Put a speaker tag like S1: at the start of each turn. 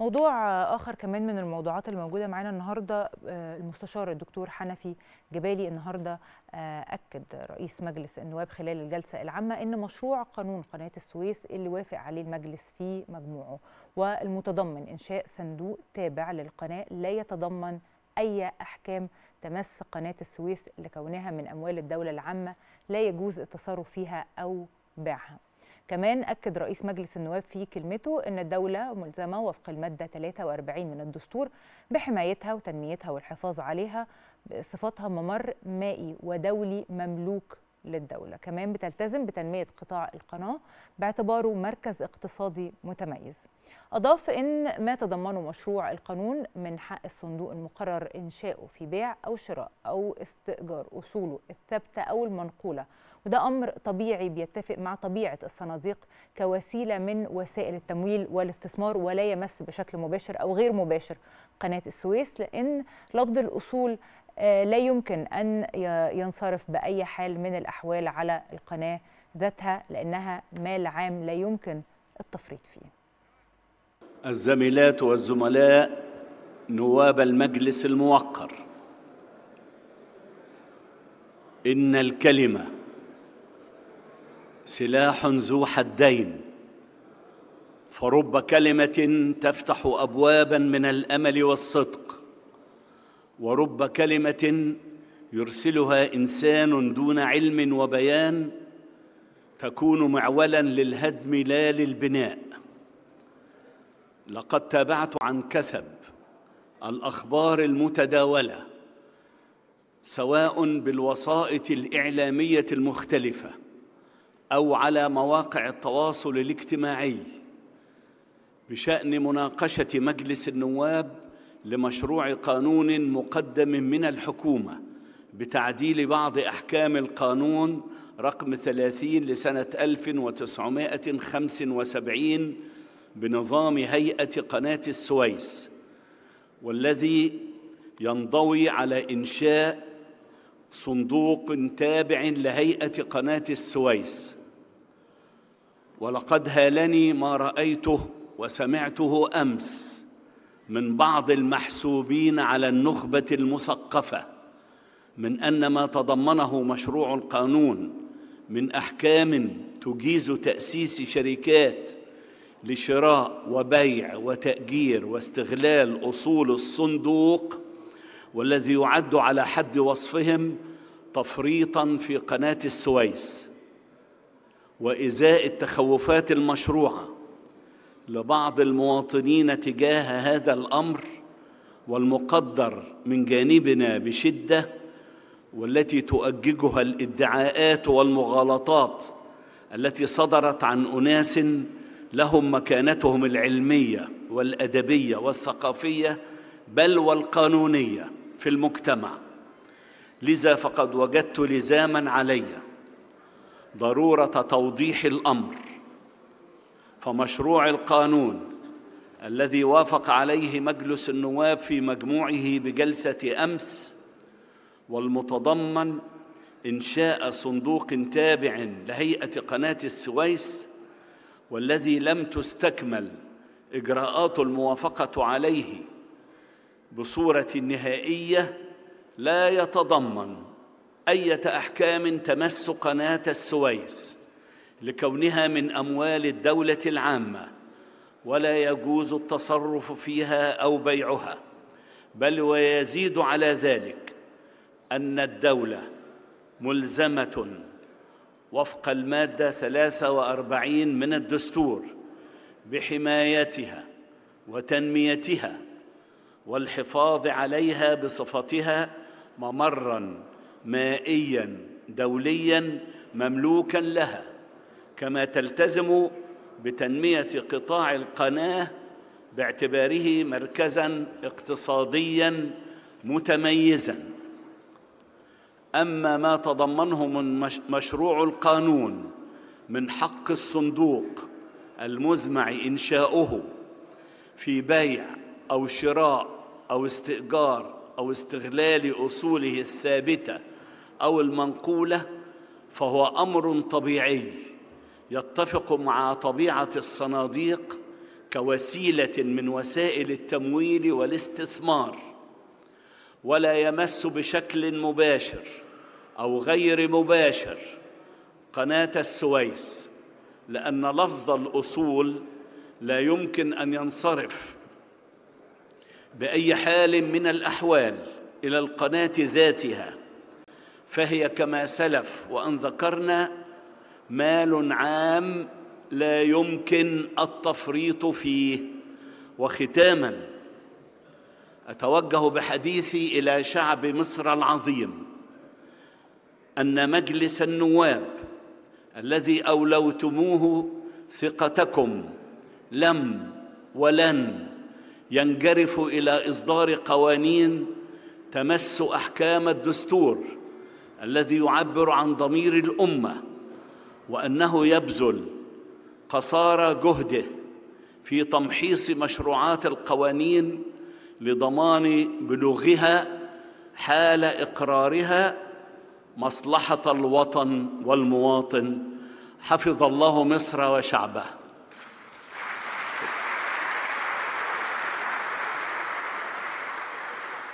S1: موضوع آخر كمان من الموضوعات الموجوده معانا النهارده المستشار الدكتور حنفي جبالي النهارده أكد رئيس مجلس النواب خلال الجلسة العامة إن مشروع قانون قناة السويس اللي وافق عليه المجلس في مجموعه والمتضمن إنشاء صندوق تابع للقناة لا يتضمن أي أحكام تمس قناة السويس لكونها من أموال الدولة العامة لا يجوز التصرف فيها أو بيعها. كمان أكد رئيس مجلس النواب في كلمته أن الدولة ملزمة وفق المادة 43 من الدستور بحمايتها وتنميتها والحفاظ عليها بصفتها ممر مائي ودولي مملوك للدولة. كمان بتلتزم بتنمية قطاع القناة باعتباره مركز اقتصادي متميز. أضاف أن ما تضمنه مشروع القانون من حق الصندوق المقرر إنشاؤه في بيع أو شراء أو استئجار أصوله الثابتة أو المنقولة وده أمر طبيعي بيتفق مع طبيعة الصناديق كوسيلة من وسائل التمويل والاستثمار ولا يمس بشكل مباشر أو غير مباشر قناة السويس لأن لفظ الأصول لا يمكن أن ينصرف بأي حال من الأحوال على القناة ذاتها لأنها مال عام لا يمكن التفريط فيه.
S2: الزميلات والزملاء نواب المجلس الموقر. إن الكلمة سلاح ذو حدين. فرب كلمة تفتح ابوابا من الأمل والصدق. ورب كلمة يرسلها إنسان دون علم وبيان تكون معولا للهدم لا للبناء. لقد تابعت عن كثب الأخبار المتداولة سواء بالوسائط الإعلامية المختلفة. أو على مواقع التواصل الاجتماعي بشأن مناقشة مجلس النواب لمشروع قانون مقدم من الحكومة بتعديل بعض أحكام القانون رقم 30 لسنة 1975 بنظام هيئة قناة السويس والذي ينضوي على إنشاء صندوق تابع لهيئة قناة السويس. ولقد هالني ما رأيته وسمعته أمس من بعض المحسوبين على النخبة المثقفة من أن ما تضمنه مشروع القانون من أحكام تجيز تأسيس شركات لشراء وبيع وتأجير واستغلال أصول الصندوق والذي يعد على حد وصفهم تفريطا في قناة السويس. وإزاء التخوفات المشروعة لبعض المواطنين تجاه هذا الأمر والمقدر من جانبنا بشدة والتي تؤججها الادعاءات والمغالطات التي صدرت عن أناس لهم مكانتهم العلمية والأدبية والثقافية بل والقانونية في المجتمع. لذا فقد وجدت لزاما علي ضرورة توضيح الأمر. فمشروع القانون الذي وافق عليه مجلس النواب في مجموعه بجلسة أمس والمتضمن إنشاء صندوق تابع لهيئة قناة السويس والذي لم تستكمل إجراءات الموافقة عليه بصورة نهائية لا يتضمن أية أحكام تمس قناة السويس لكونها من أموال الدولة العامة ولا يجوز التصرف فيها أو بيعها بل ويزيد على ذلك أن الدولة ملزمة وفق المادة 43 من الدستور بحمايتها وتنميتها والحفاظ عليها بصفتها ممرا مائيا دوليا مملوكا لها كما تلتزم بتنمية قطاع القناة باعتباره مركزا اقتصاديا متميزا. أما ما تضمنه من مشروع القانون من حق الصندوق المزمع إنشاؤه في بيع أو شراء أو استئجار أو استغلال أصوله الثابتة أو المنقولة فهو أمر طبيعي يتفق مع طبيعة الصناديق كوسيلة من وسائل التمويل والاستثمار ولا يمس بشكل مباشر أو غير مباشر قناة السويس لأن لفظ الأصول لا يمكن أن ينصرف بأي حال من الأحوال إلى القناة ذاتها. فهي كما سلف وإن ذكرنا مال عام لا يمكن التفريط فيه. وختاما أتوجه بحديثي إلى شعب مصر العظيم أن مجلس النواب الذي أولوتموه ثقتكم لم ولن ينجرف إلى إصدار قوانين تمس أحكام الدستور. الذي يعبر عن ضمير الأمة وأنه يبذل قصارى جهده في تمحيص مشروعات القوانين لضمان بلوغها حال إقرارها مصلحة الوطن والمواطن. حفظ الله مصر وشعبه.